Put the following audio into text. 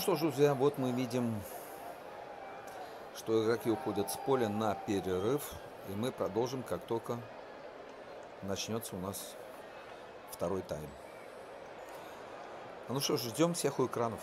что ж, друзья, вот мы видим, что игроки уходят с поля на перерыв. И мы продолжим, как только начнется у нас второй тайм. Ну что ж, ждем всех у экранов.